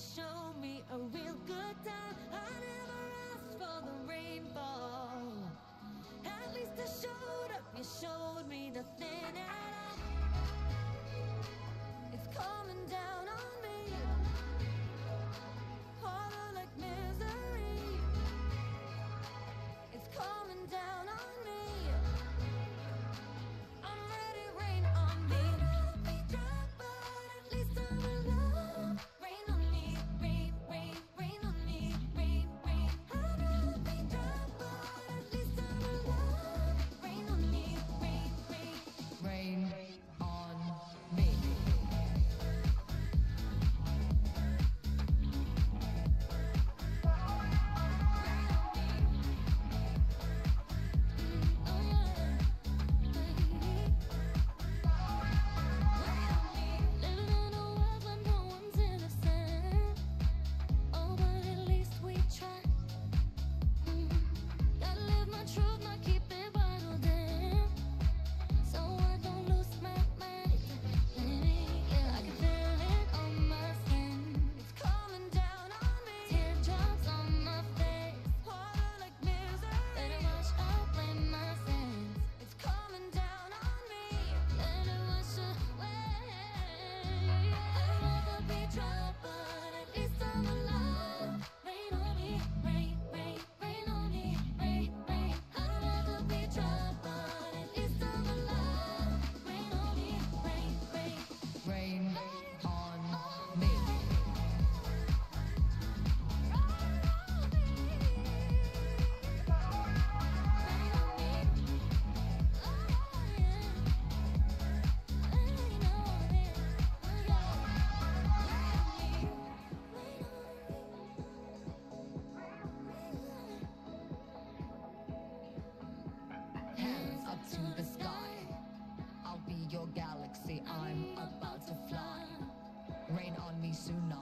show me a real good time. I never asked for the rainfall. At least I showed. up to the sky. I'll be your galaxy, I'm about to fly. Rain on me soon.